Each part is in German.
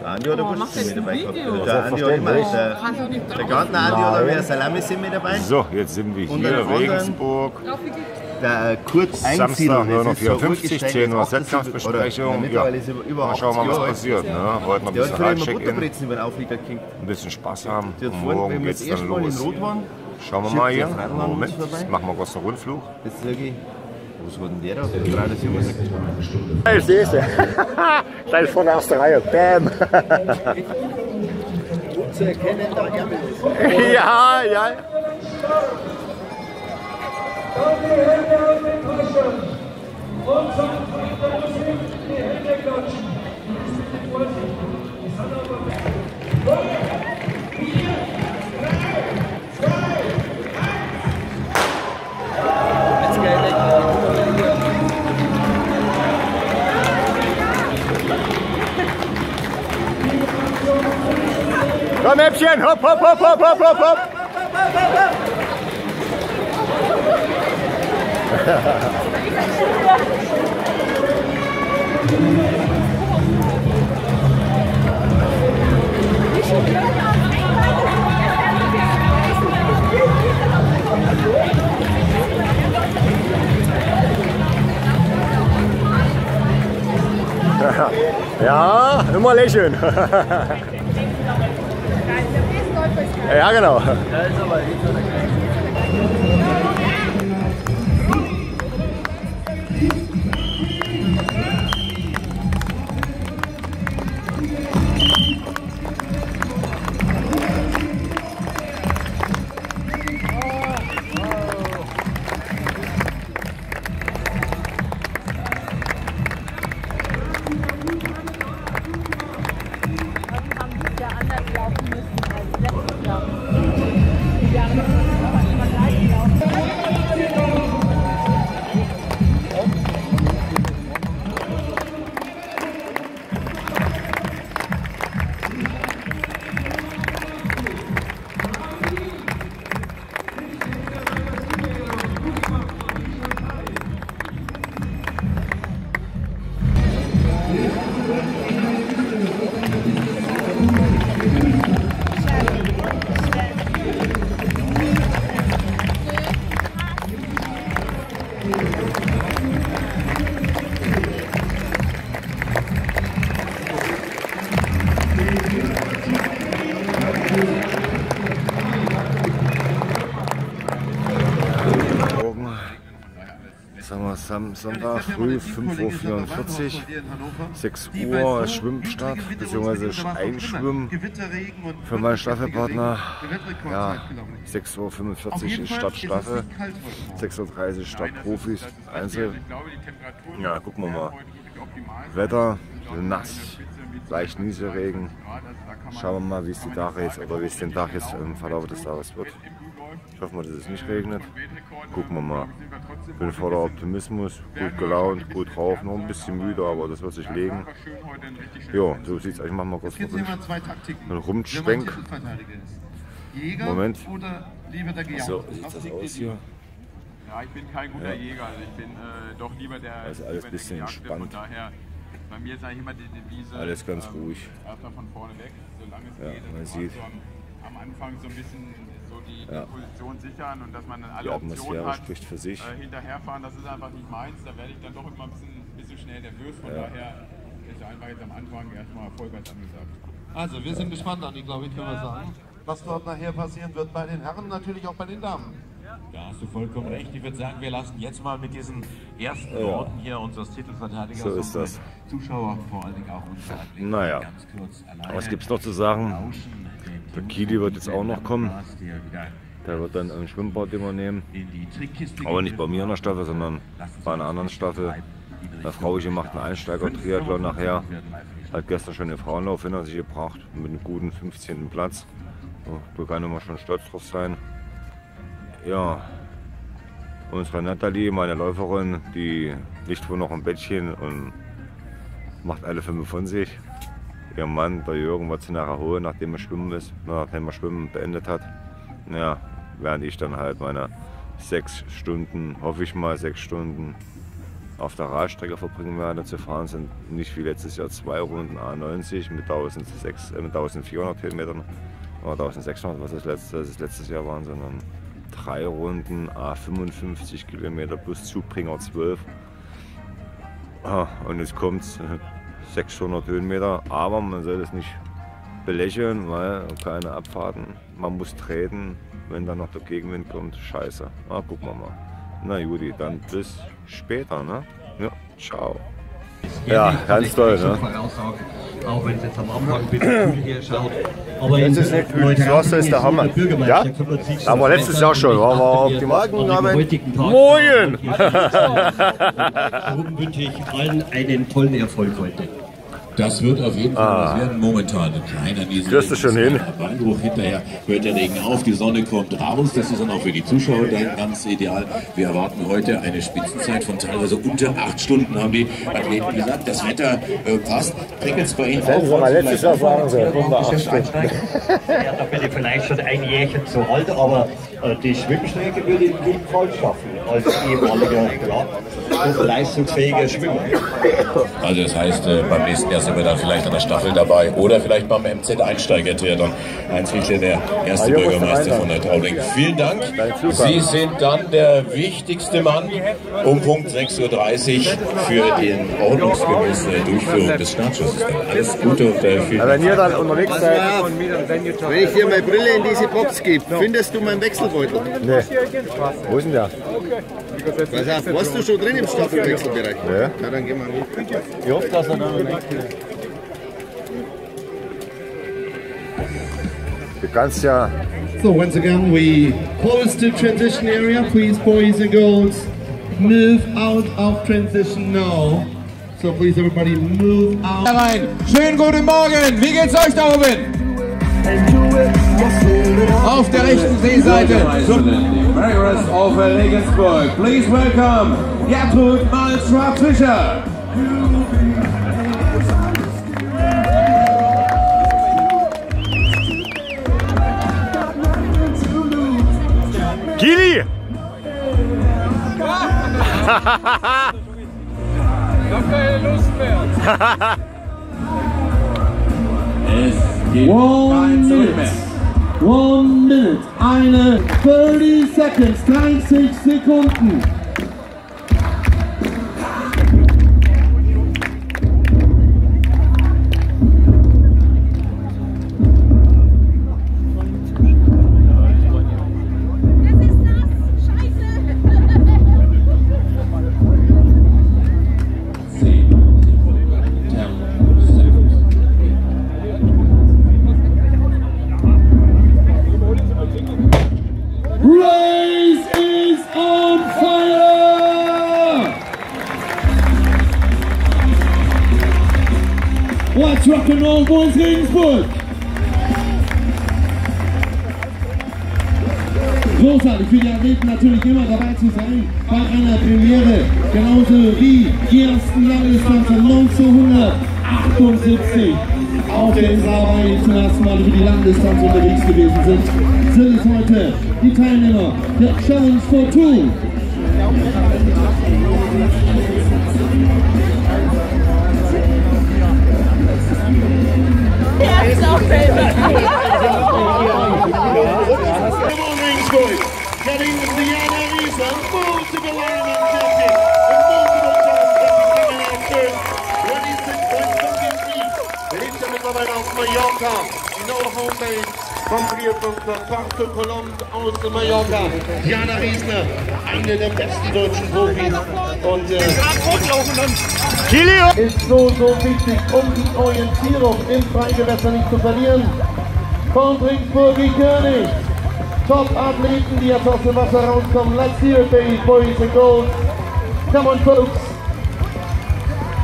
Der Andi oder Oh, sind jetzt mit dabei ein gehabt? Der Andi hat immer. Der, der. Gartner Andi oder wer Salami sind mit dabei. So, jetzt sind wir hier, anderen- Regensburg. Der Kurt Samstag Einsiedel, 9.54 Uhr, 10 Uhr Wettkampfbesprechung. Ja, ist er über mal schauen, 80 mal, was passiert. Ne? Wollten wir ein hat bisschen Radcheck-in, ein bisschen Spaß haben. Hat Und morgen geht's erste dann in los. Schauen wir mal hier. Moment, machen wir kurz einen Rundflug. das sage ich. Was war denn der da? Der 370. Ich sehe es. Gleich vorne aus der Reihe. Bam. Zu erkennen, da Ärmel ist. Ja, ja. Komm, again. Hop, hop, hop, hop, hop, hop, hop. Ja, immer lächeln. Ja, genau. haben wir Sam Sonntag früh 5.44 Uhr, 6 Uhr Schwimmstart bzw. Einschwimmen für meinen Staffelpartner. Ja, 6.45 Uhr ist Stadtstaffel, 6.30 Uhr Stadtprofis, Einzel. Ja, gucken wir mal. Wetter, nass, leicht Nieselregen. Schauen wir mal, wie es die Tage jetzt oder wie es den Tag jetzt im Verlauf des Tages wird. Ich hoffe mal, dass es nicht regnet. Gucken wir mal. Bin voller Optimismus, gut gelaunt, gut drauf, noch ein bisschen müde, aber das wird sich legen. Ja, so sieht es eigentlich. Machen wir kurz Jetzt mal sehen wir zwei Taktiken. einen Rumschwenk. Moment. oder lieber der Gejagte? So sieht Was das aus hier. Ja, ich bin kein guter Jäger, also ich bin äh, doch lieber der. Also alles der bisschen entspannt. Daher, bei mir ist eigentlich immer die Devise. Alles ganz ähm, ruhig. Erstmal von vorne weg, solange es Ja, geht. man sieht. so am, am Anfang so ein bisschen die, Ja. die Position sichern und dass man dann alle Die Optionen hat. spricht für sich. Äh, hinterherfahren, das ist einfach nicht meins. Da werde ich dann doch immer ein bisschen, bisschen schnell nervös. Von Ja. daher ist einfach jetzt am Anfang erstmal Vollgas angesagt. Also, wir sind gespannt, Andi, glaube ich, können wir sagen. Was dort nachher passieren wird bei den Herren, natürlich auch bei den Damen. Da hast du vollkommen recht. Ich würde sagen, wir lassen jetzt mal mit diesen ersten Ja. Worten hier unseres Titelverteidigers So ist das. Zuschauer, vor allen Dingen auch unsere Athleten Naja. ganz kurz alleine Was gibt es noch zu sagen? lauschen. Der Kili wird jetzt auch noch kommen. Der wird dann ein Schwimmbad Trickkiste Aber nicht bei mir in der Staffel, sondern bei einer anderen Staffel. Eine Frau hier macht einen Einsteiger-Triathlon nachher. Hat gestern schon den Frauenlauf hinter sich gebracht mit einem guten 15. Platz. Da kann man schon stolz drauf sein. Ja, unsere Nathalie, meine Läuferin, die liegt wohl noch im Bettchen und macht alle 25. Ihr Mann, der Jürgen, wird sie nachher holen, nachdem er schwimmen ist, nachdem er Schwimmen beendet hat. Ja, während ich dann halt meine sechs Stunden, hoffe ich mal, sechs Stunden auf der Radstrecke verbringen werde. Zu fahren sind nicht wie letztes Jahr zwei Runden A90 mit, 1600, äh, 1400 Kilometern oder 1600, was das, letzte, das letztes Jahr waren, sondern drei Runden A55 Kilometer plus Zugbringer 12. Ah, und jetzt kommt 600 Höhenmeter, aber man soll es nicht belächeln, weil keine Abfahrten, man muss treten, wenn dann noch der Gegenwind kommt, scheiße. Na, gucken wir mal. Na Judy, dann bis später, ne? Ja, ciao. Ja, ganz toll, ne? Auch wenn es jetzt am Anfang ein bisschen kühl hier schaut. Aber Das ist nicht kühl, das Wasser ist der Hammer. Ja? Aber letztes Jahr schon, war wir optimal. Moin! Darum wünsche ich allen einen tollen Erfolg heute. Das wird auf jeden Fall was werden. Momentan ein kleiner Niesel. Kriegst du schon hin. Beinbruch hinterher hört der Regen auf, die Sonne kommt raus. Das ist dann auch für die Zuschauer dann ganz ideal. Wir erwarten heute eine Spitzenzeit von teilweise unter acht Stunden, haben die Athleten gesagt. Das Wetter äh, passt. Prickelt es bei Ihnen auch? letztes Jahr sagen sie, Ja, da bin ich vielleicht schon ein Jährchen zu alt, aber äh, die Schwimmstrecke würde ich jedenfalls schaffen, als ehemaliger leistungsfähiger Schwimmer. Also das heißt, äh, beim nächsten Jahr sind wir dann vielleicht an der Staffel dabei oder vielleicht beim MZ-Einsteiger-Triathlon. Heinz Fiedler, der erste Bürgermeister von der Taubing. Vielen Dank. Sie sind dann der wichtigste Mann um Punkt 6.30 Uhr für den ordnungsgemäße Durchführung des Startschusses. Alles Gute und äh, vielen Dank. Wenn ihr dann unterwegs seid, Wenn ich dir meine Brille in diese Box gebe, findest du meinen Wechselbeutel? ne. Wo ist denn der? Was hast, warst du schon drin im Staffelwechselbereich? Ja. Na, dann gehen wir mit. Ich hoffe, dass er dann Du kannst ja So once again, we close the transition area. Please, boys and girls, move out of transition now. So please, everybody, move out. rein. Schönen guten Morgen. Wie geht's euch da oben? Auf der rechten Seeseite. Mayoress of Regensburg. Please welcome Gertrud Malmström Fischer. Es geht kein Zurück mehr. One minute, eine 30 seconds, 30 Sekunden. What's rock and roll, boys Regensburg? Großartig für die Athleten natürlich immer dabei zu sein bei einer Premiere, genauso wie die ersten Langdistanzen 1978 auf Insel Hawaii zum ersten Mal über die Langdistanz unterwegs gewesen sind, sind es heute die Teilnehmer der Challenge for Two. Ja, ist auch Baby. Regensburg, getting Diana Riesa, multiple Ironman champion, and multiple Challenge champion, coming out third. 26.23. Wir liegt ja mittlerweile auf Mallorca, die neue Homebase vom Triathlon Porto Colomb aus Mallorca. Diana Riesner, eine der besten deutschen Profis. Und äh, ist so, so wichtig, um die Orientierung im Freigewässer nicht zu verlieren. Von Regensburg wie König. Top-Athleten, die jetzt aus dem Wasser rauskommen. Let's hear it, baby, boys and girls. Come on, folks.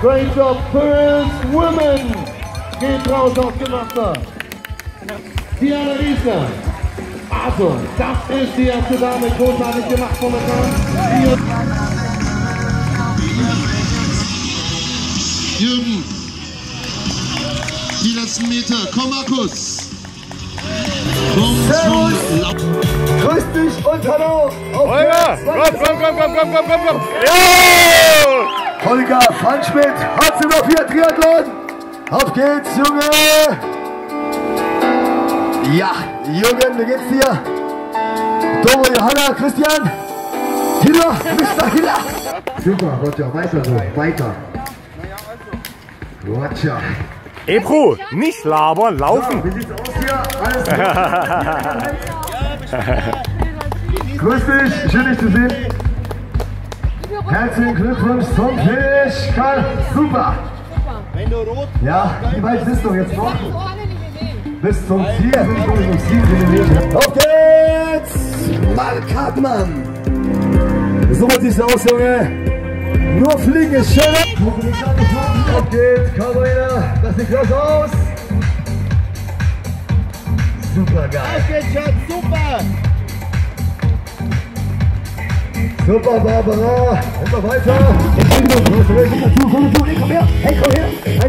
Great job. First women. Geht raus aus dem Wasser. Diana Riesner. Also, das ist die erste Dame. Großartig gemacht momentan. Hier. Jürgen. Die letzten Meter. Komm, Markus. Komm, komm. Grüß dich und hallo! Auf Holger! Komm, komm, komm, komm, komm, komm, komm, komm! Ja! Holger Pfannschmidt, hat sie noch vier Triathlon. Auf geht's, Junge. Ja, Jürgen, wie geht's dir? Doro, Johanna, Christian. Hiller, Mr. Hiller. Super, Roger, weiter so, weiter. Roger. Ebru, nicht labern, laufen. Wie sieht's aus hier? Alles gut? Grüß dich, schön dich zu sehen. Herzlichen Glückwunsch zum Finish, Karl. Super. Wenn du rot Ja, wie weit bist du jetzt noch? Bis zum Ziel. Bis zum Ziel finalisiert. Auf geht's! Mark Hartmann. So sieht's aus, Junge. Nur fliegen ist schön. Auf geht's, Carolina. Das sieht klasse aus. Super geil. Das geht schon super! Super, Barbara. Immer weiter. Los, los, komm dazu, komm dazu. Hey, komm her. Hey, komm her.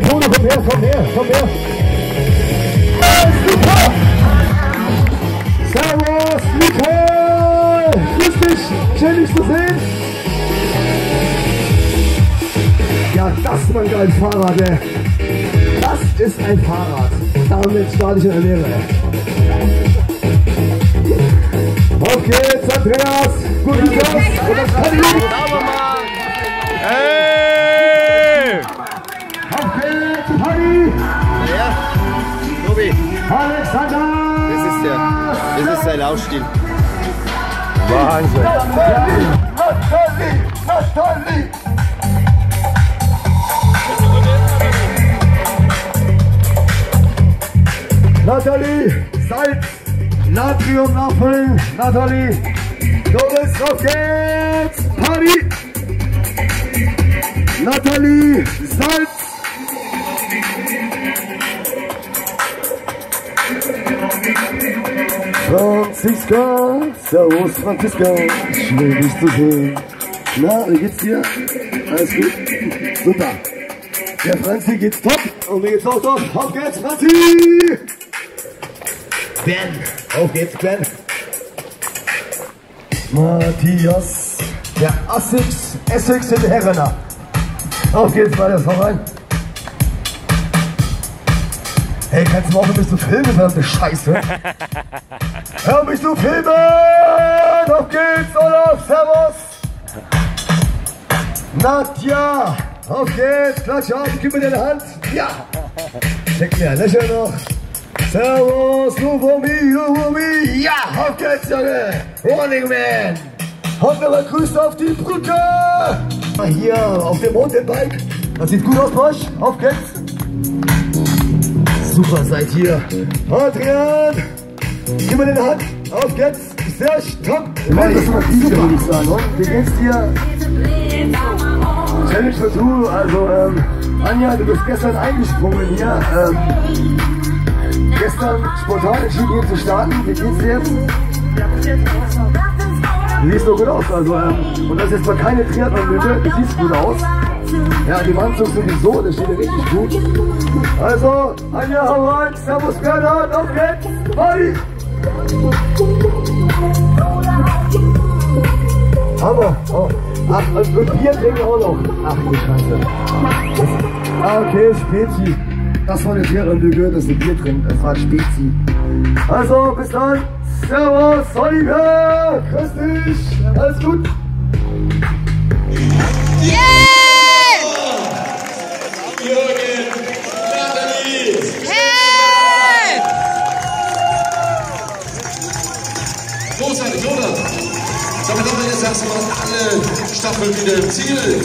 Komm her, komm her, komm her. Super. Servus, Nicole. Grüß dich. Schön, dich zu sehen. Ja, das ist ein geiles Fahrrad, ey. Das ist ein Fahrrad. Damit starte ich in der Lehre. Auf geht's, Andreas. Gut gemacht. Und das kann ich. Alexander. das ist der, das ist sein Laufstil. Wahnsinn. Nathalie, Nathalie. Nathalie, Salz, Natrium nachfüllen. Nathalie, du bist auf geht's. Party. Nathalie, Salz. Franziska, Servus Franziska, schön dich zu sehen. Na, wie geht's dir? Alles gut? Super. Der Franzi geht's top und mir geht's auch top. Auf geht's, Franzi! Ben, auf geht's, Ben. Matthias, der Essex, Essex in Herrenner. Auf geht's, weiter voran. Hey, kannst du mal aufhören, mich zu filmen, verdammte Scheiße? Hör mich zu filmen! Auf geht's, Olaf, servus! Nadja, auf geht's, klatsch auf, gib mir deine Hand. Ja! Check mir ein Lächeln noch. Servus, nur for me, nur for me. Ja, auf geht's, Junge! Running Man! Hoffentlich Grüße auf die Brücke! Hier, auf dem Mountainbike. Das sieht gut aus, Bosch. Auf geht's! Super, seid ihr. Adrian, gib mir den Hand. Auf geht's. Sehr stark. Hey, das war diese, würde ich sagen. Und wie geht's dir? Challenge for Two. Also, ähm, Anja, du bist gestern eingesprungen hier. Ähm, gestern spontan entschieden, hier zu starten. Wie geht's dir jetzt? Du siehst doch gut aus. Also, ähm, und das ist jetzt mal keine Triathlon-Müde. Du siehst gut aus. Ja, die Anzug sowieso, das steht ja richtig gut. Also, Anja, hau rein, Servus Bernhard, auf geht's, Party! Hammer, oh. Ach, und Bier trinken auch noch. Ach, du Scheiße. Ah, okay, Spezi. Das war eine gehört, dass du Bier trinkt. Das war Spezi. Also, bis dann. Servus, Oliver, grüß dich. Alles gut? Jürgen, jetzt erstmal alle Staffeln wieder im Ziel.